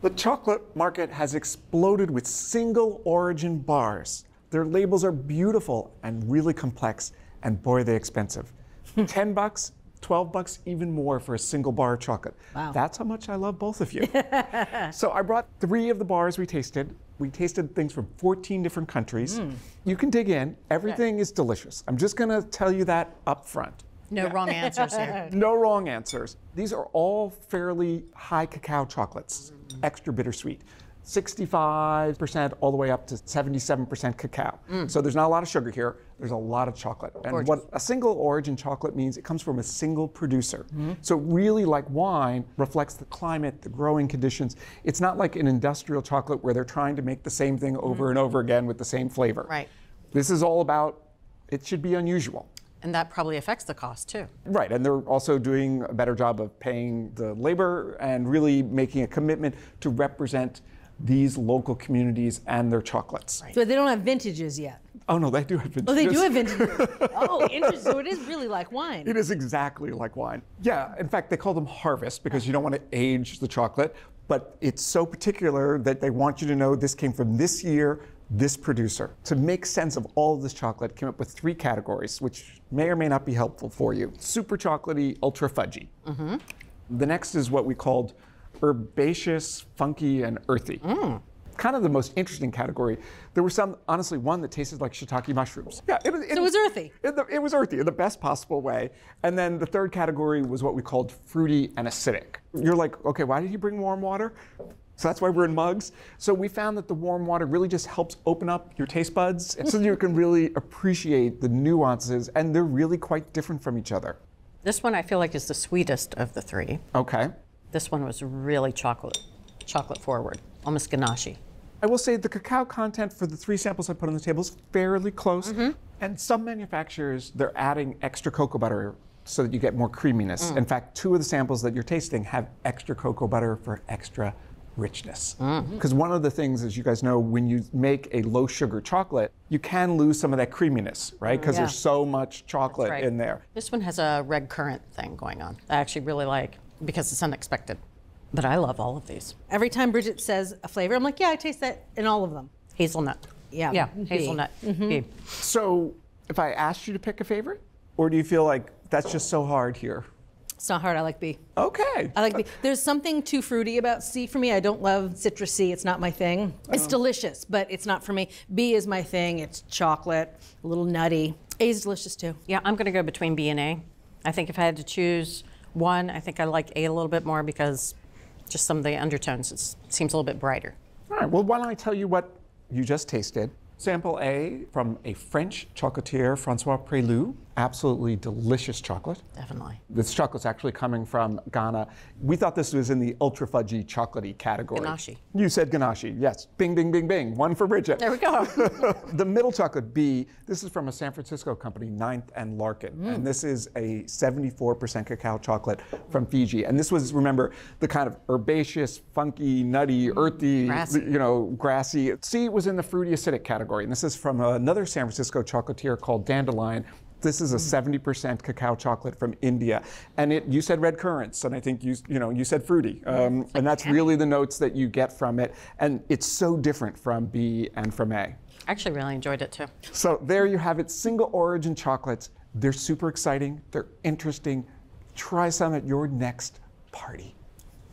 The chocolate market has exploded with single origin bars. Their labels are beautiful and really complex, and boy, they're they expensive. Hmm. 10 bucks, 12 bucks, even more for a single bar of chocolate. Wow. That's how much I love both of you. so I brought three of the bars we tasted. We tasted things from 14 different countries. Hmm. You can dig in. Everything is delicious. I'm just going to tell you that up front. No wrong answers here. No wrong answers. These are all fairly high cacao chocolates, mm. extra bittersweet. 65% all the way up to 77% cacao. Mm. So there's not a lot of sugar here. There's a lot of chocolate. And Gorgeous. what a single origin chocolate means, it comes from a single producer. Mm-hmm. So really like wine reflects the climate, the growing conditions. It's not like an industrial chocolate where they're trying to make the same thing over mm. and over again with the same flavor. Right. This is all about it should be unusual. And that probably affects the cost too. Right, and they're also doing a better job of paying the labor and really making a commitment to represent these local communities and their chocolates. So they don't have vintages yet. Oh no, they do have vintages. Oh, they do have vintages. oh, interesting. So it is really like wine. It is exactly like wine. Yeah, in fact, they call them harvest because you don't want to age the chocolate, but it's so particular that they want you to know this came from this year, this producer. To make sense of all of this chocolate, came up with three categories, which may or may not be helpful for you. Super chocolatey, ultra fudgy. Mm-hmm. The next is what we called herbaceous, funky, and earthy. Mm. Kind of the most interesting category. There were some, honestly, one that tasted like shiitake mushrooms. Yeah, it, So it was earthy. the, it was earthy in the best possible way. And then the third category was what we called fruity and acidic. You're like, okay, why did you bring warm water? So that's why we're in mugs. So we found that the warm water really just helps open up your taste buds so you can really appreciate the nuances, and they're really quite different from each other. This one I feel like is the sweetest of the three. Okay. This one was really chocolate, chocolate forward, almost ganache. I will say the cacao content for the three samples I put on the table is fairly close. Mm-hmm. And some manufacturers, they're adding extra cocoa butter so that you get more creaminess. Mm. In fact, two of the samples that you're tasting have extra cocoa butter for extra richness. Mm. Because one of the things, as you guys know, when you make a low sugar chocolate, you can lose some of that creaminess, right? Mm, because Yeah. there's so much chocolate right. in there. This one has a red currant thing going on. I actually really like because it's unexpected. But I love all of these. Every time Bridget says a flavor, I'm like, yeah, I taste that in all of them. Hazelnut. Yeah. Yeah, B. hazelnut. Mm-hmm. B. So if I asked you to pick a favorite, or do you feel like that's just so hard here? It's not hard. I like B. Okay. I like B. There's something too fruity about C for me. I don't love citrusy. It's not my thing. It's oh. delicious, but it's not for me. B is my thing. It's chocolate, a little nutty. A is delicious too. Yeah, I'm going to go between B and A. I think if I had to choose one, I think I like A a little bit more because just some of the undertones it seems a little bit brighter. All right, well, why don't I tell you what you just tasted? Sample A from a French chocolatier, Francois Pralus. Absolutely delicious chocolate. Definitely. This chocolate's actually coming from Ghana. We thought this was in the ultra fudgy chocolatey category. Ganache. You said ganache, yes. Bing, bing, bing, bing. One for Bridget. There we go. the middle chocolate B, this is from a San Francisco company, Ninth and Larkin. Mm. And this is a 74% cacao chocolate from Fiji. And this was, remember, the kind of herbaceous, funky, nutty, earthy, Mm. Grassy. you know, grassy. C was in the fruity acidic category. And this is from another San Francisco chocolatier called Dandelion. This is a 70% cacao chocolate from India, and it. You said red currants, and I think you you know you said fruity, um, and that's really the notes that you get from it, and it's so different from B and from A. I actually really enjoyed it too. So there you have it, single origin chocolates. They're super exciting. They're interesting. Try some at your next party.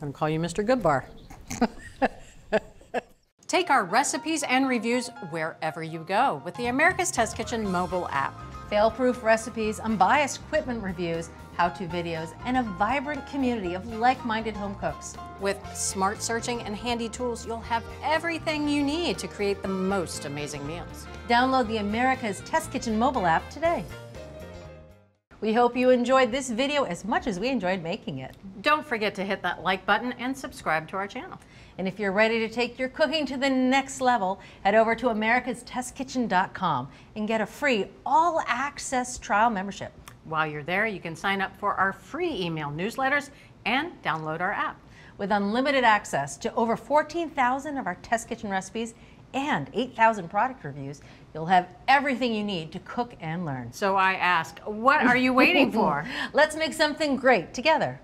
I'm going to call you Mr. Goodbar. Take our recipes and reviews wherever you go with the America's Test Kitchen mobile app. Fail-proof recipes, unbiased equipment reviews, how-to videos, and a vibrant community of like-minded home cooks. With smart searching and handy tools, you'll have everything you need to create the most amazing meals. Download the America's Test Kitchen mobile app today. We hope you enjoyed this video as much as we enjoyed making it. Don't forget to hit that like button and subscribe to our channel. And if you're ready to take your cooking to the next level, head over to americastestkitchen.com and get a free all-access trial membership. While you're there, you can sign up for our free email newsletters and download our app. With unlimited access to over 14,000 of our test kitchen recipes and 8,000 product reviews, you'll have everything you need to cook and learn. So I ask, what are you waiting for? Let's make something great together.